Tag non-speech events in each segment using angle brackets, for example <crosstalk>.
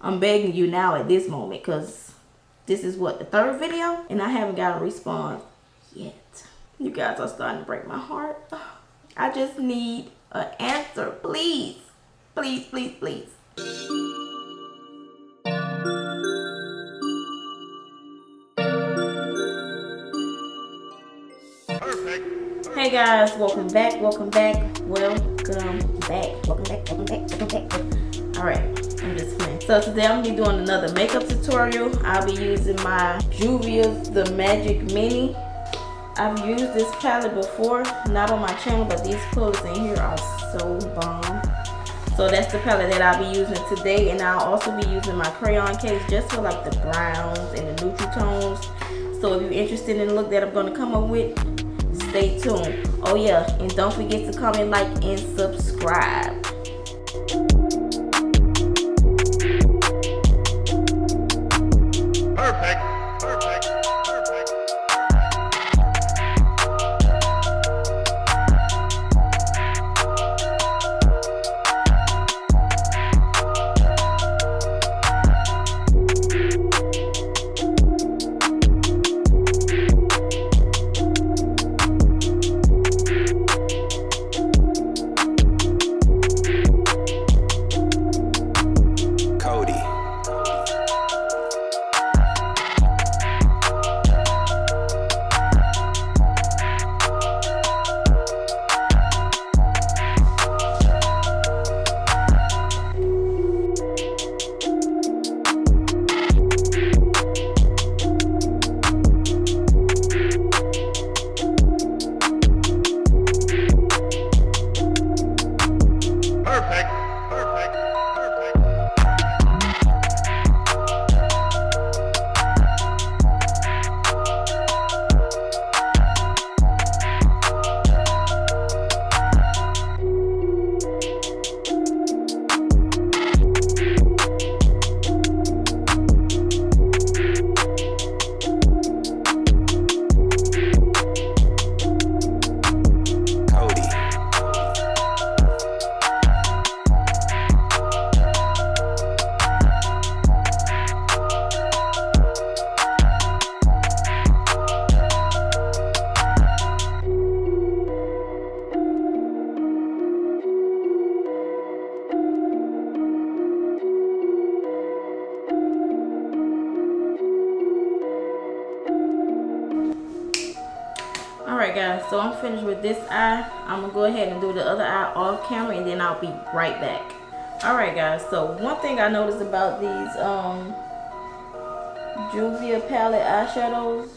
I'm begging you now at this moment because this is what the third video and I haven't got a response yet. You guys are starting to break my heart. I just need an answer, please. Please, please, please. Hey guys, welcome back, welcome back, welcome back, welcome back, welcome back, welcome back. All right, Just. So today I'm gonna be doing another makeup tutorial. I'll be using my Juvia's The Magic Mini I've used this palette before, not on my channel, but these colors in here are so bomb. So that's the palette that I'll be using today. And I'll also be using my crayon case just for like the browns and the neutral tones. So if you're interested in the look that I'm going to come up with, stay tuned. Oh yeah, and don't forget to comment, like, and subscribe. Alright guys, so I'm finished with this eye. I'm going to go ahead and do the other eye off camera and then I'll be right back. Alright guys, so one thing I noticed about these um, Juvia palette eyeshadows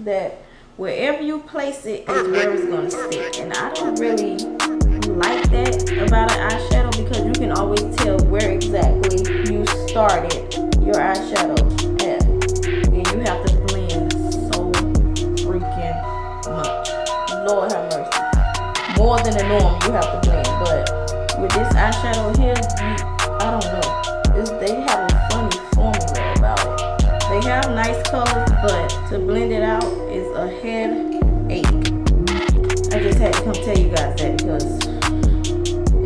that wherever you place it is where it's going to stick. And I don't really like that about an eyeshadow because you can always tell where exactly you started your eyeshadow Lord have mercy. More than the norm you have to blend. But with this eyeshadow here, you, I don't know. It's, they have a funny formula about it. They have nice colors, but to blend it out is a headache. I just had to come tell you guys that because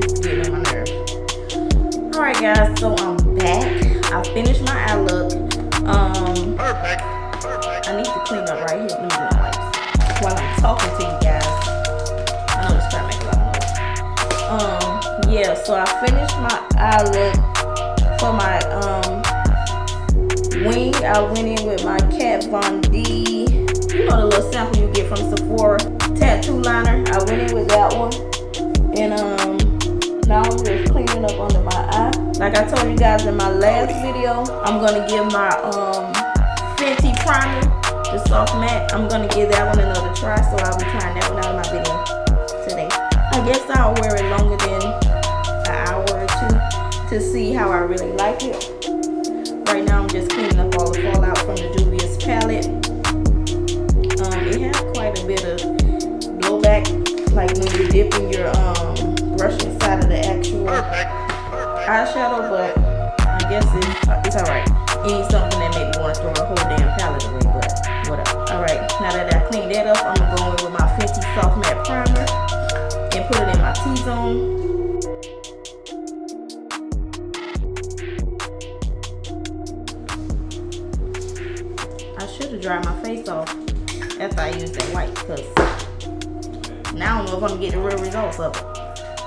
it's getting on my nerve. Alright guys, so I'm back. I finished my eye look. Um, Perfect. Perfect. So i finished my eye look for my um wing. I went in with my kat von d. You know the little sample you get from sephora. Tattoo liner. I went in with that one. And um now i'm just cleaning up under my eye. Like i told you guys in my last video i'm gonna give my um fenty primer the soft matte. I'm gonna give that one another try. So i'll be trying that one out in my video today. I guess I'll wear it longer than to see how I really like it. Right now I'm just cleaning up all the fallout from the Juvia's palette. Um, it has quite a bit of blowback, like when you're dipping your um, brush inside of the actual eyeshadow, but I guess it's, it's alright. It ain't something that made me want to throw a whole damn palette away, but whatever. Alright, now that I cleaned that up, I'm going to go in with my Fenty Soft Matte Primer and put it in my T-zone. Dried my face off after I use that white because now I don't know if I'm gonna get the real results of it.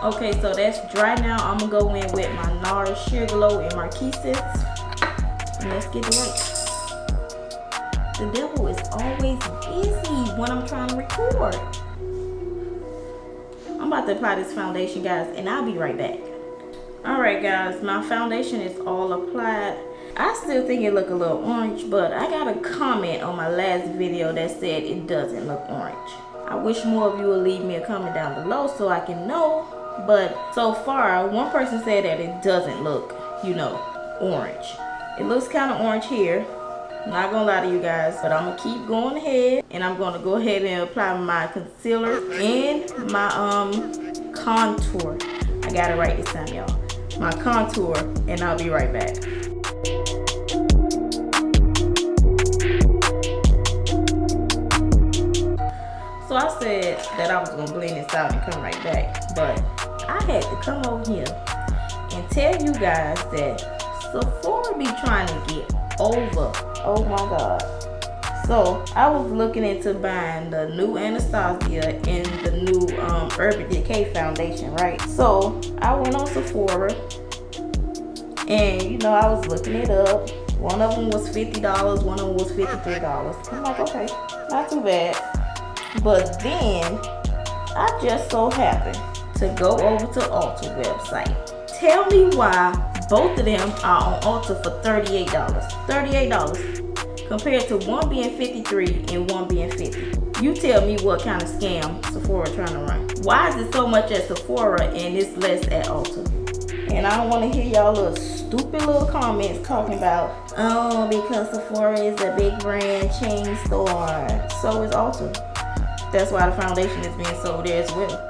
Okay, so that's dry now. I'm gonna go in with my NARS Sheer Glow and Marquises. And let's get to work. The devil is always busy when I'm trying to record. I'm about to apply this foundation, guys, and I'll be right back. Alright guys, my foundation is all applied. I still think it look a little orange, but I got a comment on my last video that said it doesn't look orange. I wish more of you would leave me a comment down below so I can know. But so far, one person said that it doesn't look, you know, orange. It looks kind of orange here. Not gonna lie to you guys, but I'm gonna keep going ahead and I'm gonna go ahead and apply my concealer and my um contour. I got it right this time, y'all. My contour, and I'll be right back. I said that I was gonna blend this out and come right back, but I had to come over here and tell you guys that Sephora be trying to get over. Oh my God. So I was looking into buying the new Anastasia and the new um, Urban Decay foundation, right? So I went on Sephora and you know, I was looking it up. One of them was $50, one of them was $53. I'm like, okay, not too bad. But then I just so happened to go over to Ulta website. Tell me why both of them are on Ulta for $38. $38 compared to one being 53 and one being 50. You tell me what kind of scam Sephora trying to run. Why is it so much at Sephora and it's less at Ulta? And I don't want to hear y'all little stupid little comments talking about, oh, because Sephora is a big brand chain store. So is Ulta. That's why the foundation is being sold there as well.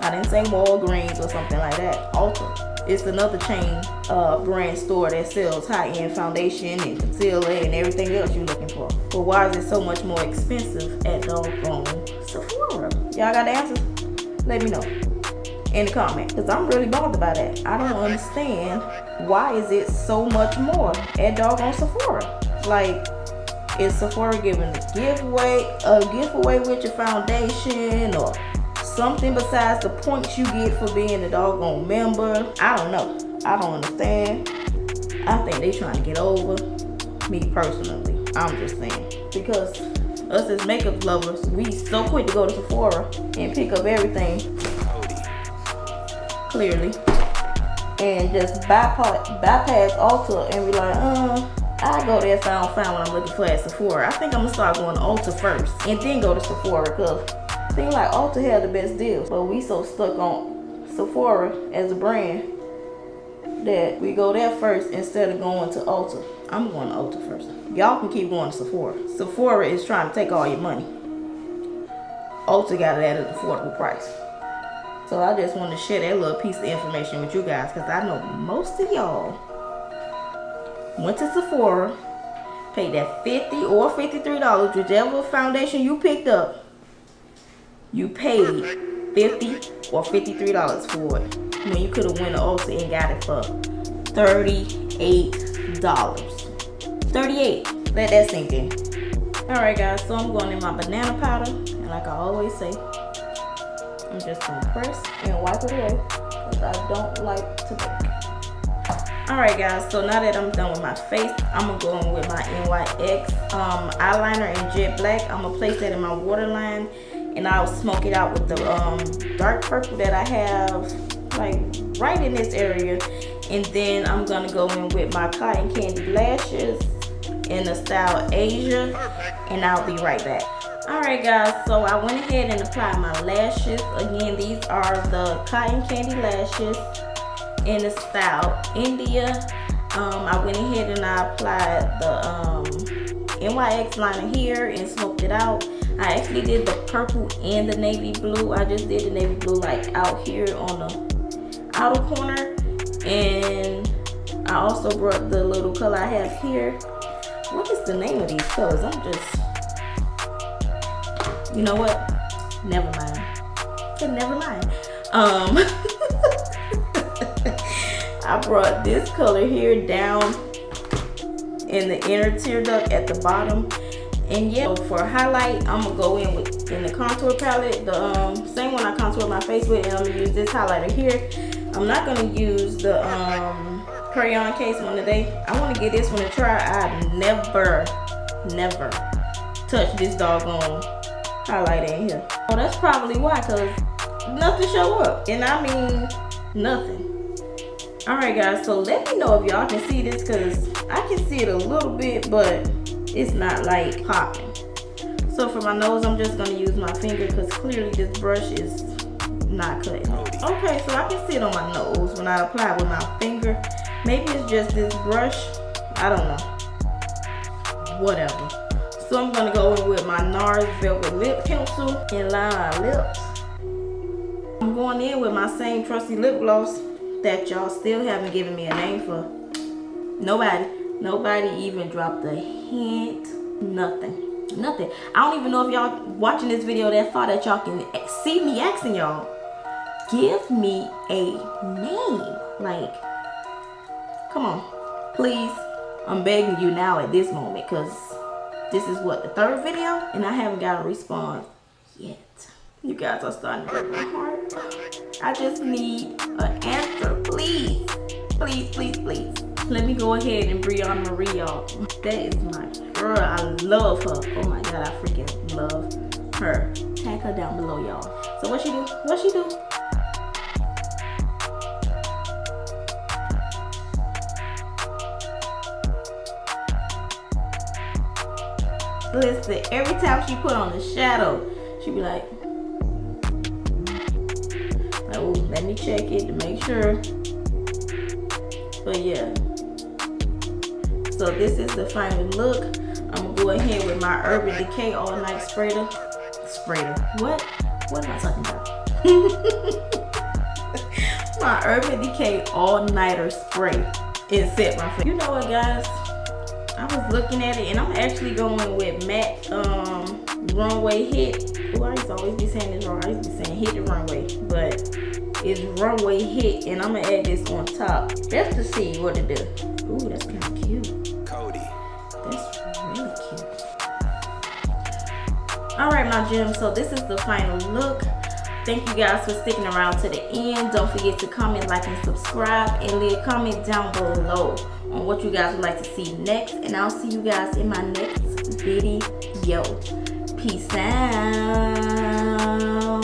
I didn't say Walgreens or something like that. Ulta. It's another chain uh, brand store that sells high-end foundation and concealer and everything else you're looking for. But why is it so much more expensive at doggone Sephora? Y'all got the answers? Let me know in the comment because I'm really bothered by that. I don't understand why is it so much more at doggone Sephora. Like is Sephora giving a giveaway, a giveaway with your foundation or something besides the points you get for being a doggone member? I don't know. I don't understand. I think they trying to get over me personally. I'm just saying. Because us as makeup lovers, we so quick to go to Sephora and pick up everything. Clearly. And just bypass, bypass Ulta and be like, uh, I go there if I don't find what I'm looking for at Sephora. I think I'm gonna start going to Ulta first and then go to Sephora because seems like Ulta had the best deals. But we so stuck on Sephora as a brand that we go there first instead of going to Ulta. I'm going to Ulta first. Y'all can keep going to Sephora. Sephora is trying to take all your money. Ulta got it at an affordable price. So I just want to share that little piece of information with you guys because I know most of y'all went to Sephora, paid that 50 or $53, whichever foundation you picked up, you paid 50 or $53 for it when you could have went to Ulta and got it for $38. 38 Let that sink in. Alright guys, so I'm going in my banana powder. And like I always say, I'm just going to press and wipe it away. Because I don't like to bake. Alright guys, so now that I'm done with my face, I'm going to go in with my NYX um, eyeliner in jet black. I'm going to place that in my waterline and I'll smoke it out with the um, dark purple that I have like right in this area. And then I'm going to go in with my cotton candy lashes in the style Asia and I'll be right back. Alright guys, so I went ahead and applied my lashes. Again, these are the cotton candy lashes in the style India. Um, I went ahead and I applied the um, NYX liner here and smoked it out. I actually did the purple and the navy blue. I just did the navy blue like out here on the outer corner. And I also brought the little color I have here. What is the name of these colors? I'm just, you know what? Never mind. Never mind. Um, <laughs> I brought this color here down in the inner tear duct at the bottom And yeah, for highlight, I'm gonna go in with in the contour palette, the um, same one I contour my face with, and I'm gonna use this highlighter here. I'm not gonna use the um, crayon case one today. I wanna get this one a try. I've never, never touched this doggone highlighter in here. Oh, that's probably why, cause nothing show up. And I mean, nothing. All right, guys, so let me know if y'all can see this, cause I can see it a little bit, but it's not like popping. So for my nose, I'm just gonna use my finger because clearly this brush is not cutting. Okay, so I can see it on my nose when I apply with my finger. Maybe it's just this brush. I don't know. Whatever. So I'm gonna go in with my NARS Velvet Lip Pencil and line my lips. I'm going in with my same trusty lip gloss that y'all still haven't given me a name for. Nobody. Nobody even dropped a hint. Nothing. Nothing. I don't even know if y'all watching this video that far that y'all can see me asking y'all. Give me a name. Like, come on. Please. I'm begging you now at this moment because this is what, the third video? And I haven't got a response yet. You guys are starting to break my heart. I just need an answer, please. Please, please, please. Let me go ahead and Brianna Marie, y'all. That is my girl. I love her. Oh my God, I freaking love her. Tag her down below, y'all. So what she do? What she do? Listen, every time she put on the shadow, she be like, check it to make sure. But yeah, so this is the final look. I'm gonna go ahead with my Urban Decay All Night Sprayer. Sprayer. What? What am I talking about? <laughs> my Urban Decay All Nighter Spray is set my face. You know what guys? I was looking at it and I'm actually going with MAC um, Runway Hit. Oh, I used to always be saying this wrong. I used to be saying hit the runway, but it's runway hit and I'm gonna add this on top just to see what it does. Ooh, that's kind of cute. Cody. That's really cute. All right my gems so this is the final look thank you guys for sticking around to the end don't forget to comment like and subscribe and leave a comment down below on what you guys would like to see next and i'll see you guys in my next video Yo. peace out